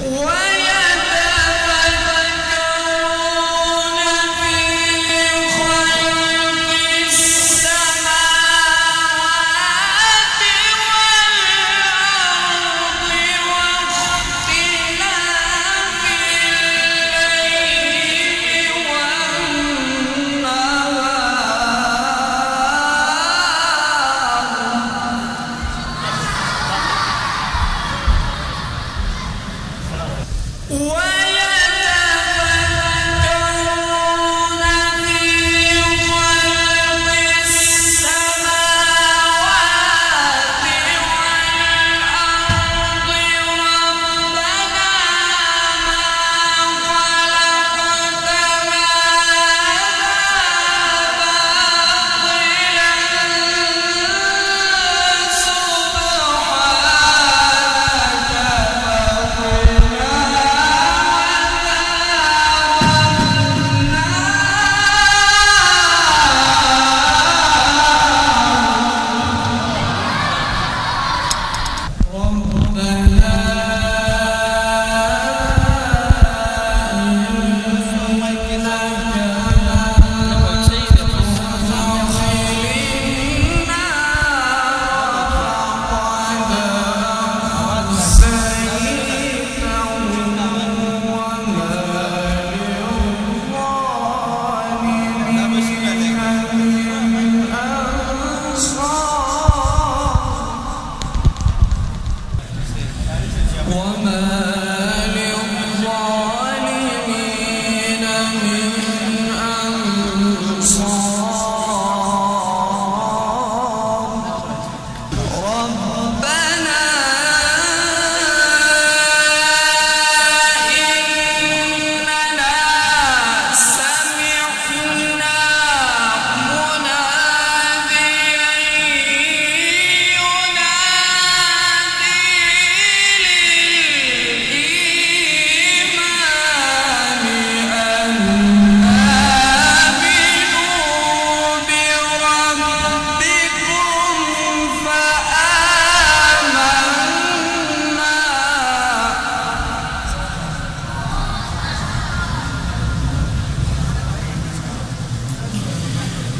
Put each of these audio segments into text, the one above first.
What? What?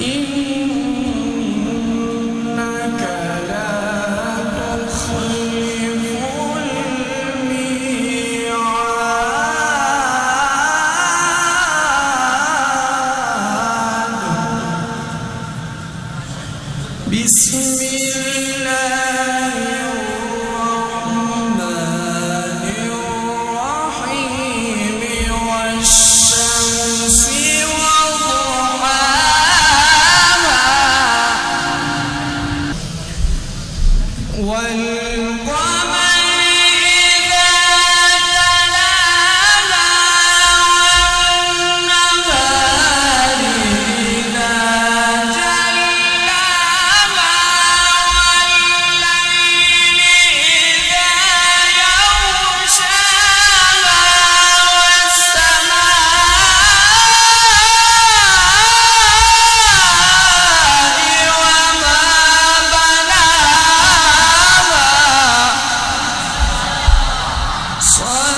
E Swan.